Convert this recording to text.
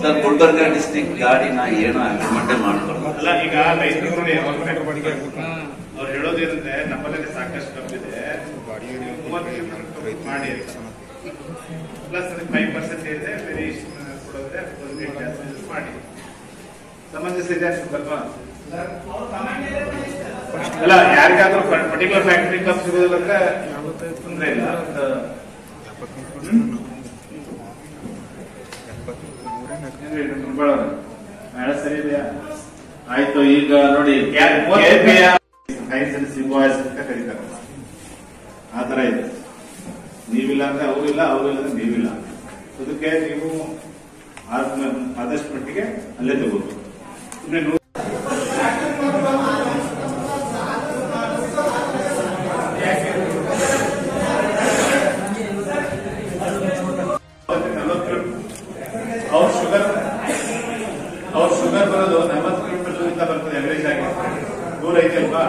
Sir Gulbarga district ಗಾಡಿನ ಏನೋ ಅಗ್ರಿಮೆಂಟೇ ಮಾಡಬಾರ್ದು ಅಲ್ಲ ಈಗ ಅವ್ರು ಹೇಳೋದೇನಂದ್ರೆ ನಮ್ಮಲ್ಲೇ ಸಾಕಷ್ಟು ಕಬ್ಬಿದೆ ಮಾಡಿ. ಪ್ಲಸ್ ಫೈವ್ ಪರ್ಸೆಂಟ್ ಇದೆ ಇಷ್ಟು ಕೊಡೋದ್ರೆ ಮಾಡಿ. ಸಮಂಜಸ ಇದೆ ಅನ್ಸುತ್ತಲ್ವಾ ಅಲ್ಲ ಯಾರಿಗಾದ್ರೂ ಪರ್ಟಿಕ್ಯುಲರ್ ಫ್ಯಾಕ್ಟ್ರಿ ಕಪ್ ಸಿಗೋದಿಲ್ಲ ಅಂದ್ರೆ ತೊಂದ್ರೆ ಇಲ್ಲ. ಹ್ಮ್? ಏನ್ರಿ ನಮ್ಮ ಮುಂಬಾಳವ್ರೆ? ನಾಳೆ ಸರಿ ಇದೆಯಾ ಆಯ್ತು ಈಗ ನೋಡಿ ಲೈಸೆನ್ಸ್ ಬಾಯ್ಸ್ ಅಂತ ಕರೀತಾರೆ ಆ ತರ ಇದೆ ನೀವಿಲ್ಲ ಅಂದ್ರೆ ಅವರಿಲ್ಲ ಅವರಿಲ್ಲ ಅಂದ್ರೆ ನೀವಿಲ್ಲ ಅದಕ್ಕೆ ನೀವು ಆದ್- ಆದಷ್ಟು ಮಟ್ಟಿಗೆ ಅಲ್ಲೇ ತಗೋಬೇಕು ಸುಮ್ಮನೆ ನೂರು ಅವ್ರ ಶುಗರ್ ಅವ್ರ ಶುಗರ್ ಬರೋದು ನಲವತ್ತು ಕಿಲೋಮೀಟರ್ ದೂರದಿಂದ ಬರ್ತದೆ ಅವರೇಜ್ ಆಗಿ. ದೂರ ಐತೆ ಅಲ್ವಾ?